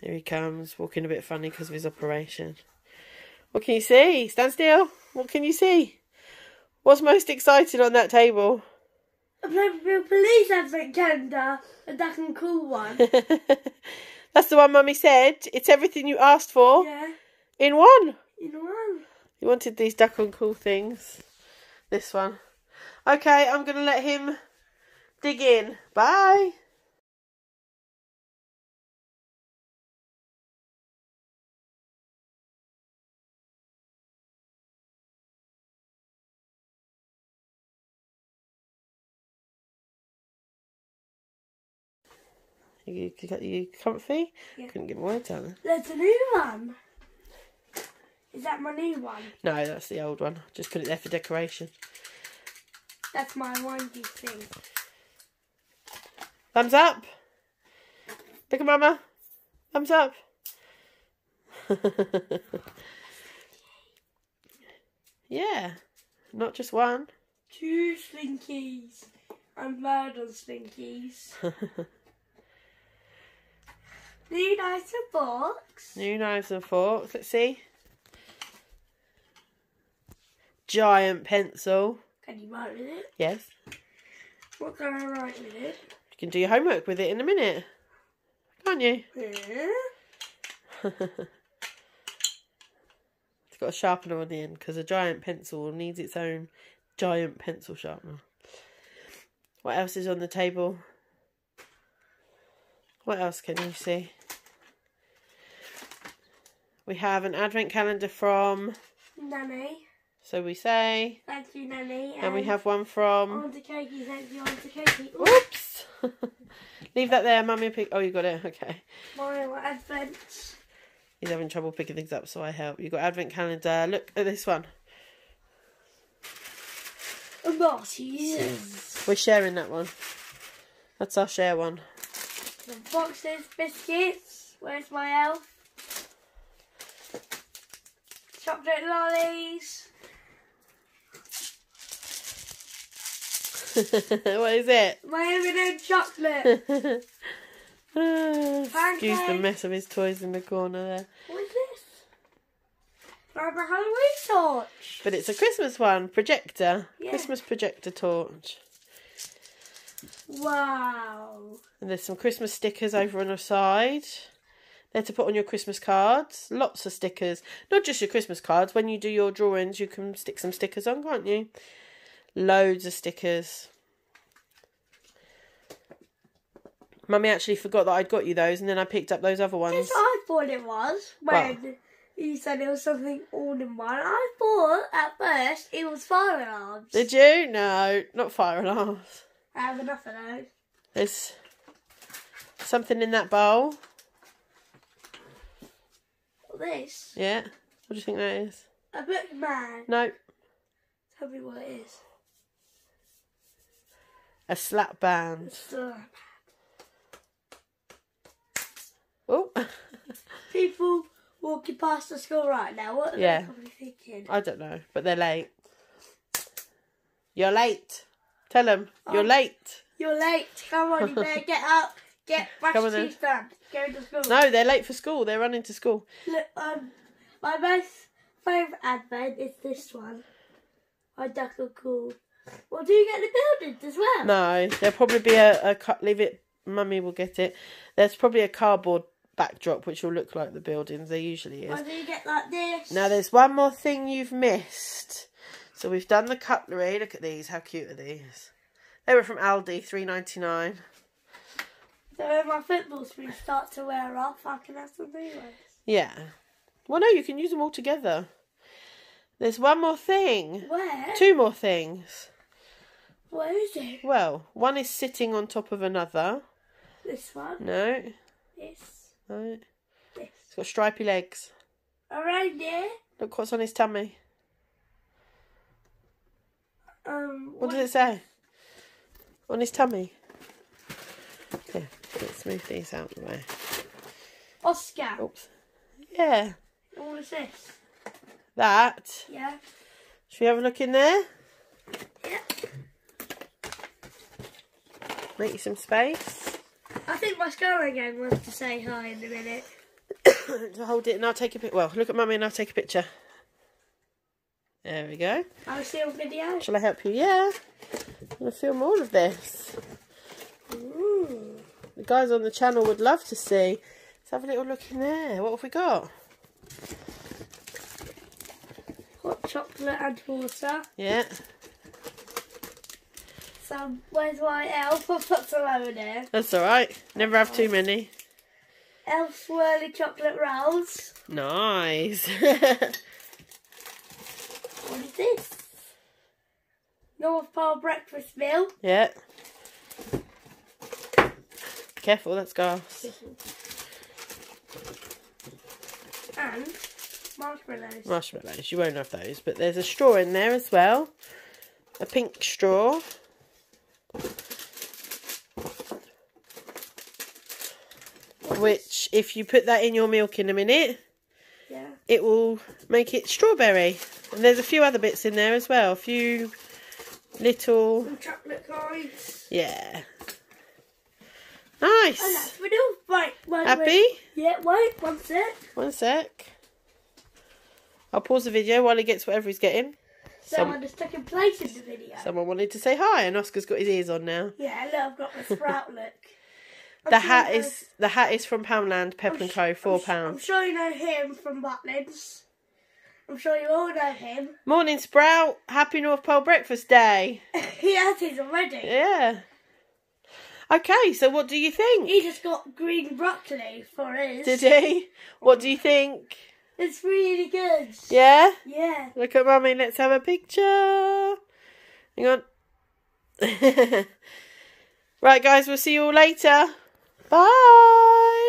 Here he comes, walking a bit funny because of his operation. What can you see? Stand still. What can you see? What's most exciting on that table? A Playmobil police advent calendar, a duck and cool one. That's the one Mummy said. It's everything you asked for yeah, in one. In one. You wanted these duck and cool things. This one. Okay, I'm going to let him dig in. Bye. You, you, you comfy? Yeah. Couldn't get my words out. then. There's a new one. Is that my new one? No, that's the old one. Just put it there for decoration. That's my windy thing. Thumbs up. Look at Mama. Thumbs up. yeah, not just one. Two slinkies. I'm mad on slinkies. New knives and forks. New knives and forks. Let's see. Giant pencil. Can you write with it? Yes. What can I write with it? You can do your homework with it in a minute. Can't you? Yeah. It's got a sharpener on the end because a giant pencil needs its own giant pencil sharpener. What else is on the table? What else can you see? We have an advent calendar from, Nanny. so we say, Thank you, Nanny. and we have one from. Auntie. Thank you, Auntie. Oops! Leave that there, mummy. Pick. Oh, you got it. Okay. my advent. He's having trouble picking things up, so I help. You got advent calendar. Look at this one. Marty's. We're sharing that one. That's our share one. The boxes, biscuits. Where's my elf? Chocolate lollies. what is it? My M&M chocolate. Excuse the mess of his toys in the corner there. what is this? A Halloween torch. But it's a Christmas one. Projector. Yeah. Christmas projector torch. Wow. And there's some Christmas stickers over on the side. They're to put on your Christmas cards. Lots of stickers. Not just your Christmas cards. When you do your drawings, you can stick some stickers on, can't you? Loads of stickers. Mummy actually forgot that I'd got you those, and then I picked up those other ones. Yes, I thought it was when you said it was something all in one. I thought at first it was fire alarms. Did you? No, not fire alarms. I have enough of those. There's something in that bowl. This Yeah. What do you think that is? a book man. No, Tell me what it is. a slap band. It's the Oh, people walking past the school right now. What are Yeah. they probably thinking? I don't know, but they're late. You're late. Tell them you're Oh. late. You're late. Come on, you better get up. Get brush Come your on then. teeth done. Go to school. No, they're late for school. They're running to school. Look, um, my most favourite advent is this one. I duck are cool. Well, do you get the buildings as well? No, there'll probably be a, a cut. Leave it. Mummy will get it. There's probably a cardboard backdrop which will look like the buildings. There usually is. Or do you get like this? Now there's one more thing you've missed. So we've done the cutlery. Look at these. How cute are these? They were from Aldi, three ninety nine. So when my football screws start to wear off, I can have some new ones. Yeah. Well, no, you can use them all together. There's one more thing. Where? Two more things. Where is it? Well, one is sitting on top of another. This one. No, This. no. This. It's got stripy legs. Around here. Look what's on his tummy. Um. What does it say? On his tummy. Move these out of the way. Oscar. Oops. Yeah, What is this? that. Yeah. Should we have a look in there? Yeah. Make you some space. I think my Scarra gang wants to say hi in a minute. to hold it and I'll take a picture. Well, look at mummy and I'll take a picture. There we go. I'll see a video. Shall I help you? Yeah. I'm going to film all of this. Ooh. The guys on the channel would love to see. Let's have a little look in there. What have we got? Hot chocolate and water. Yeah. Some, where's my elf? I've put some over there. That's alright. Never have too many. Elf swirly chocolate rolls. Nice. What is this? North Pole breakfast meal. yeah. Careful, that's gas. And marshmallows. Marshmallows. You won't have those, but there's a straw in there as well. A pink straw. Which, if you put that in your milk in a minute, Yeah. it will make it strawberry. And there's a few other bits in there as well. A few little, Some chocolate coins. yeah. And Nice. all. Right, wait, Happy? Wait. Yeah, wait, one sec. One sec. I'll pause the video while he gets whatever he's getting. Someone has taken place in the video. Someone wanted to say hi, and Oscar's got his ears on now. Yeah, look, I've got my sprout look. I'm The hat is the hat is from Poundland, Pep&Co. Four I'm, I'm pounds. sure you know him from Butlins. I'm sure you all know him. Morning, Sprout. Happy North Pole Breakfast Day. he has his already. Yeah. Okay, so what do you think? He just got green broccoli for his. Did he? What do you think? It's really good. Yeah. Yeah. Look at mummy. Let's have a picture. Hang on. right, guys. We'll see you all later. Bye.